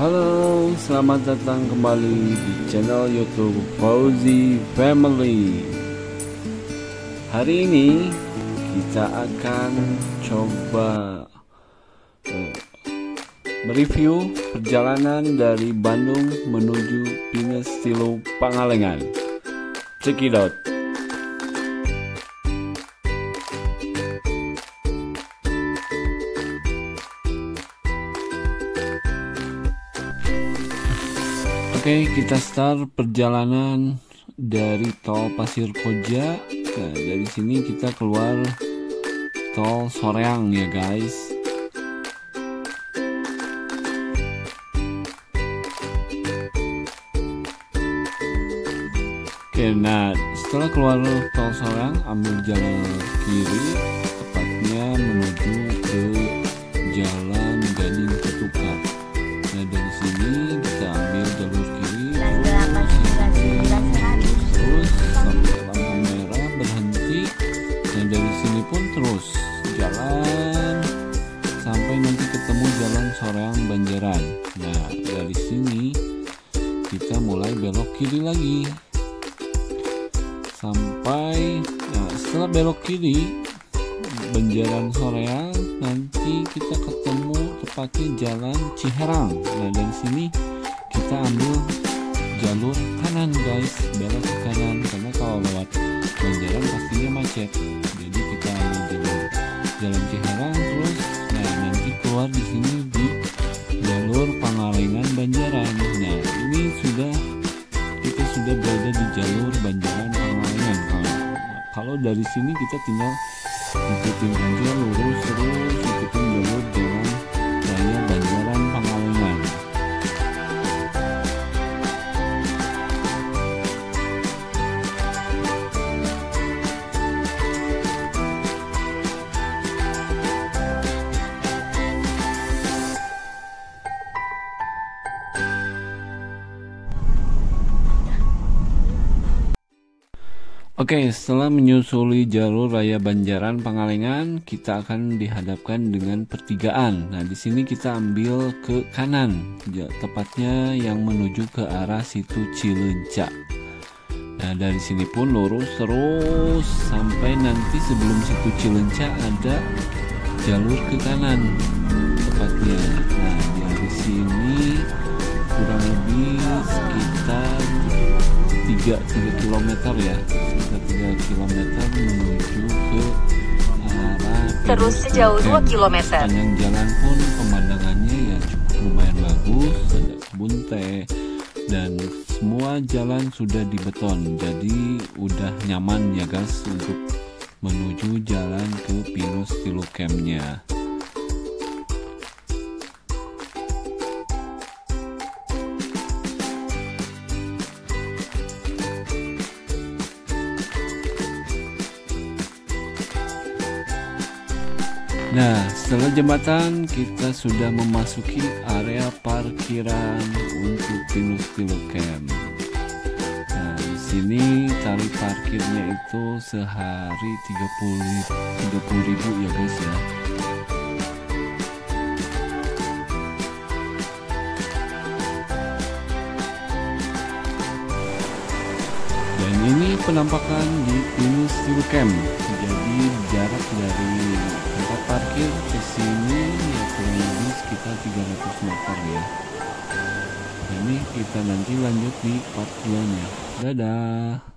Halo, selamat datang kembali di channel YouTube Fauzi Family. Hari ini kita akan coba uh, mereview perjalanan dari Bandung menuju Pinus Stilo Pangalengan. Out. Oke, kita start perjalanan dari tol Pasir Koja. Nah, dari sini kita keluar tol Soreang ya, guys. Oke, nah setelah keluar tol Soreang, ambil jalan kiri, tepatnya menuju sini pun terus jalan sampai nanti ketemu jalan Soreang Banjaran. Nah dari sini kita mulai belok kiri lagi. Sampai nah setelah belok kiri Banjaran Soreang nanti kita ketemu tepatnya jalan Ciherang nah dari sini kita ambil jalur kanan guys. Belok ke kanan karena kalau lewat Banjaran pastinya macet. Jadi sudah berada di jalur Banjaran kalau kalau dari sini kita tinggal ikutin aja lurus Oke, setelah menyusuli jalur raya Banjaran Pangalengan, kita akan dihadapkan dengan pertigaan. Nah, di sini kita ambil ke kanan, ya, tepatnya yang menuju ke arah situ Cilenca. Nah, dari sini pun lurus terus sampai nanti sebelum situ Cilenca ada jalur ke kanan, tepatnya. 3, 3 km ya. Sekitar 3 km menuju ke arah Terus sejauh 2 km. Sepanjang jalan pun pemandangannya ya cukup lumayan bagus ada kebun teh dan semua jalan sudah dibeton jadi udah nyaman ya guys untuk menuju jalan ke Pinus Tilu Campnya Nah, setelah jembatan kita sudah memasuki area parkiran untuk Pinus Tilo Camp. Nah, di sini tarif parkirnya itu sehari 30 30 ribu ya guys ya. Dan ini penampakan di Pinus Tilo Camp. Jadi jarak dari parkir ke sini ya kurang lebih sekitar 300 meter ya. Ini kita nanti lanjut di part 2 nya. Dadah.